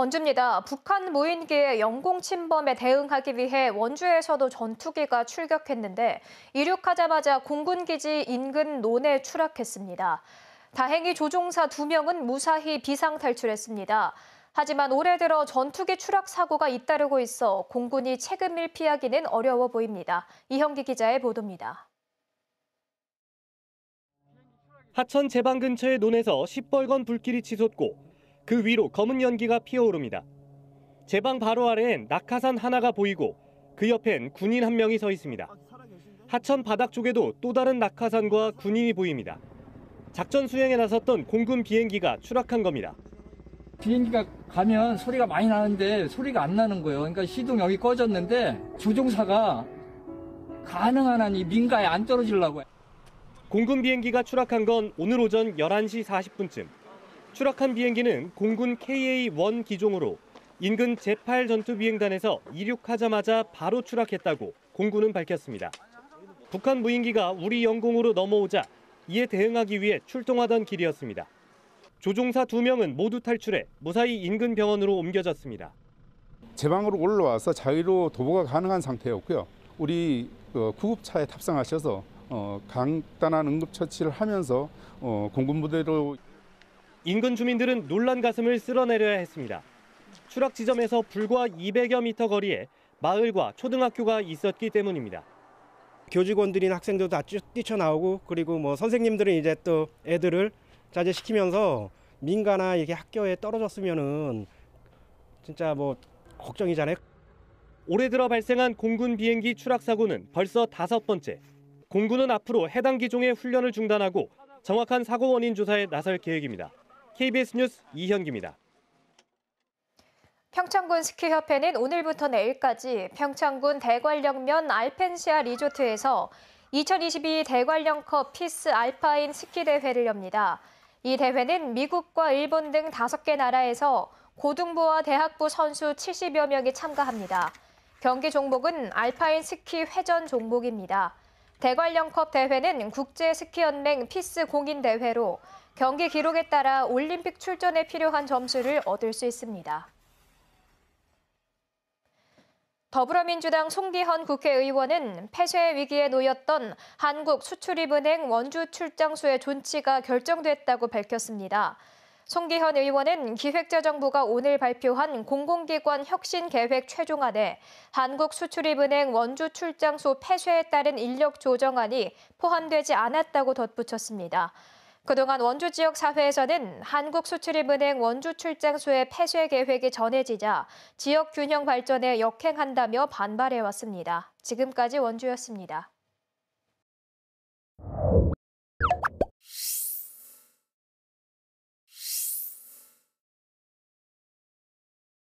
원주입니다. 북한 무인기의 영공 침범에 대응하기 위해 원주에서도 전투기가 출격했는데 이륙하자마자 공군기지 인근 논에 추락했습니다. 다행히 조종사 2명은 무사히 비상 탈출했습니다. 하지만 올해 들어 전투기 추락 사고가 잇따르고 있어 공군이 책임을 피하기는 어려워 보입니다. 이형기 기자의 보도입니다. 하천 제방 근처의 논에서 시뻘건 불길이 치솟고 그 위로 검은 연기가 피어오릅니다. 제 방 바로 아래엔 낙하산 하나가 보이고 그 옆엔 군인 한 명이 서 있습니다. 하천 바닥 쪽에도 또 다른 낙하산과 군인이 보입니다. 작전 수행에 나섰던 공군 비행기가 추락한 겁니다. 비행기가 가면 소리가 많이 나는데 소리가 안 나는 거예요. 그러니까 시동 여기 꺼졌는데 조종사가 가능한 한 이 민가에 안 떨어지려고. 공군 비행기가 추락한 건 오늘 오전 11시 40분쯤. 추락한 비행기는 공군 KA-1 기종으로 인근 제8 전투비행단에서 이륙하자마자 바로 추락했다고 공군은 밝혔습니다. 북한 무인기가 우리 영공으로 넘어오자 이에 대응하기 위해 출동하던 길이었습니다. 조종사 2명은 모두 탈출해 무사히 인근 병원으로 옮겨졌습니다. 제 방으로 올라와서 자유로 도보가 가능한 상태였고요. 우리 어, 구급차에 탑승하셔서 어, 간단한 응급처치를 하면서 어, 공군 부대로 인근 주민들은 놀란 가슴을 쓸어내려야 했습니다. 추락 지점에서 불과 200여 미터 거리에 마을과 초등학교가 있었기 때문입니다. 교직원들이나 학생들도 다 뛰쳐나오고 그리고 뭐 선생님들은 이제 또 애들을 자제시키면서 민가나 이렇게 학교에 떨어졌으면은 진짜 뭐 걱정이잖아요. 올해 들어 발생한 공군 비행기 추락 사고는 벌써 다섯 번째. 공군은 앞으로 해당 기종의 훈련을 중단하고 정확한 사고 원인 조사에 나설 계획입니다. KBS 뉴스 이현기입니다. 평창군 스키협회는 오늘부터 내일까지 평창군 대관령면 알펜시아 리조트에서 2022 대관령컵 FIS 알파인 스키 대회를 엽니다. 이 대회는 미국과 일본 등 5개 나라에서 고등부와 대학부 선수 70여 명이 참가합니다. 경기 종목은 알파인 스키 회전 종목입니다. 대관령컵 대회는 국제 스키연맹 FIS 공인 대회로 경기 기록에 따라 올림픽 출전에 필요한 점수를 얻을 수 있습니다. 더불어민주당 송기헌 국회의원은 폐쇄 위기에 놓였던 한국수출입은행 원주 출장소의 존치가 결정됐다고 밝혔습니다. 송기헌 의원은 기획재정부가 오늘 발표한 공공기관 혁신 계획 최종안에 한국수출입은행 원주 출장소 폐쇄에 따른 인력 조정안이 포함되지 않았다고 덧붙였습니다. 그동안 원주 지역 사회에서는 한국수출입은행 원주 출장소의 폐쇄 계획이 전해지자 지역 균형 발전에 역행한다며 반발해왔습니다. 지금까지 원주였습니다.